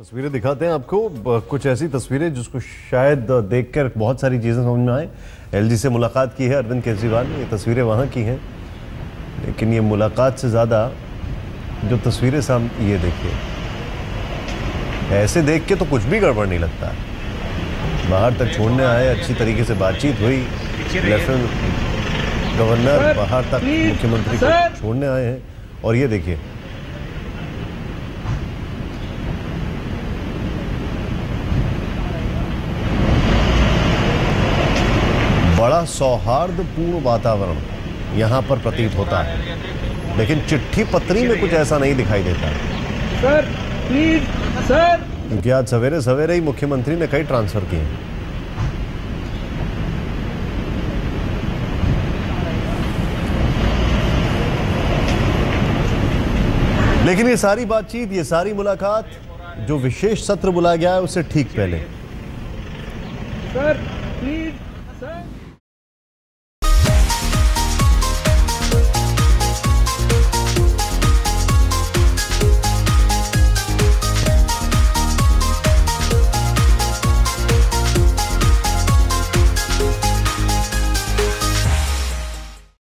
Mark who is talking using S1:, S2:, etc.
S1: तस्वीरें दिखाते हैं आपको। कुछ ऐसी तस्वीरें जिसको शायद देखकर बहुत सारी चीज़ें समझ में आए। एलजी से मुलाकात की है अरविंद केजरीवाल ने। ये तस्वीरें वहाँ की हैं। लेकिन ये मुलाकात से ज़्यादा जो तस्वीरें साम, ये देखिए। ऐसे देख के तो कुछ भी गड़बड़ नहीं लगता। बाहर तक छोड़ने आए, अच्छी तरीके से बातचीत हुई। लेफ्टिनेंट गवर्नर बाहर तक मुख्यमंत्री को छोड़ने आए हैं। और ये देखिए बड़ा सौहार्दपूर्ण वातावरण यहाँ पर प्रतीत होता है। लेकिन चिट्ठी पत्री में कुछ ऐसा नहीं दिखाई देता।
S2: Sir please sir.
S1: क्योंकि आज सवेरे सवेरे ही मुख्यमंत्री ने कई ट्रांसफ़र किए। लेकिन ये सारी बातचीत ये सारी मुलाकात जो विशेष सत्र बुलाया गया है उससे ठीक पहले।
S2: Sir please sir.